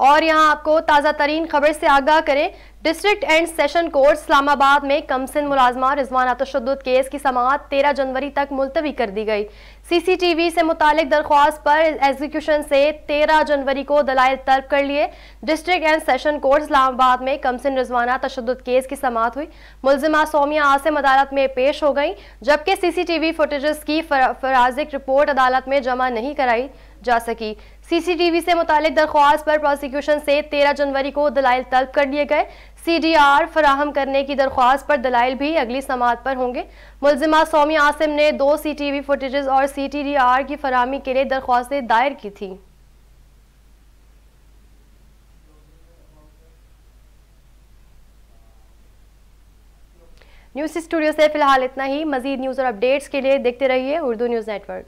और यहाँ आपको ताज़ा तरीन खबर से आगाह करें। District and session court Islamabad में कमसिन मुलाजमा रिजवाना तशद केस की समात तेरह जनवरी तक मुलतवी कर दी गई। सीसीटीवी से मुतालिक दरख्वास्त पर एग्जीक्यूशन से तेरह जनवरी को दलाइल तलब कर लिए। District and session court Islamabad में कमसिन रिजवाना तशद केस की समात हुई। मुलजिमा सोमिया आसिम अदालत में पेश हो गई, जबकि सीसीटीवी फुटेजेस की फराजिक रिपोर्ट अदालत में जमा नहीं कराई। जा सकी। सीसीटीवी से मुतालिक दरख्वास्त पर प्रोसिक्यूशन से 13 जनवरी को दलाइल तलब कर लिए गए। सीडीआर फराहम करने की दरख्वास्त पर दलाइल भी अगली समात पर होंगे। मुलजिमा सौमी आसिम ने दो सीटीवी फुटेजेस और सीटीडीआर की फराहमी के लिए दरख्वास्तें दायर की थी। न्यूज़ स्टूडियो से फ़िलहाल इतना ही। मजीद न्यूज़ और अपडेट्स के लिए देखते रहिए उर्दू न्यूज़ नेटवर्क।